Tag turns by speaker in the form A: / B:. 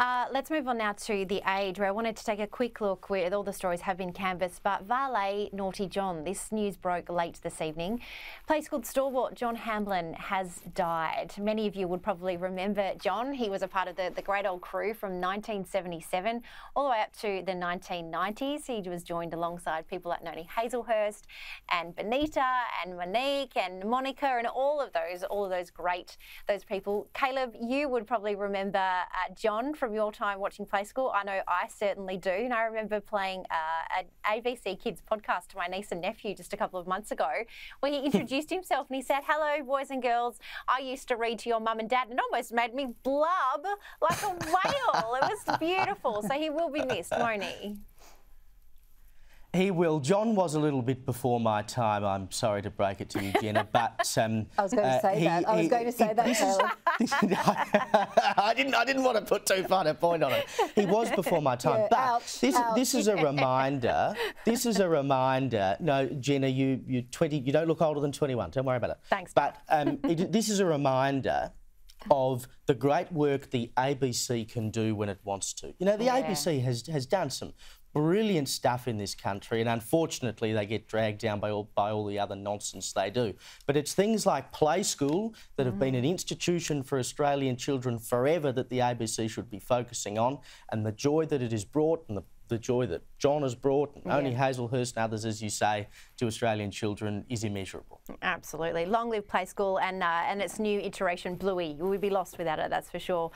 A: Uh, let's move on now to the age where I wanted to take a quick look where all the stories have been canvassed. But Valet Naughty John, this news broke late this evening. Play School stalwart John Hamblin has died. Many of you would probably remember John. He was a part of the, the great old crew from 1977 all the way up to the 1990s. He was joined alongside people like Noni Hazlehurst and Benita and Monique and Monica and all of those, all of those great, those people. Caleb, you would probably remember uh, John from your time watching Play School. I know I certainly do. And I remember playing uh, an ABC Kids podcast to my niece and nephew just a couple of months ago, where he introduced himself and he said, Hello, boys and girls. I used to read to your mum and dad, and it almost made me blub like a whale. it was beautiful. So he will be missed, won't he?
B: He will. John was a little bit before my time. I'm sorry to break it to you, Jenna, but
C: um, I was going to say uh, he, that. I was he, going to say he, that. Is,
B: I didn't. I didn't want to put too fine a point on it. He was before my time, yeah, but ouch, this ouch. this is a reminder. This is a reminder. No, Jenna, you you 20. You don't look older than 21. Don't worry about it.
A: Thanks.
B: But um, it, this is a reminder of the great work the ABC can do when it wants to. You know, the yeah. ABC has has done some brilliant stuff in this country, and unfortunately, they get dragged down by all, by all the other nonsense they do. But it's things like Play School that have mm. been an institution for Australian children forever that the ABC should be focusing on, and the joy that it has brought and the the joy that John has brought, and yeah. Noni Hazlehurst and others, as you say, to Australian children is immeasurable.
A: Absolutely. Long live Play School and, uh, and its new iteration, Bluey. We'd be lost without it, that's for sure.